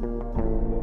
Música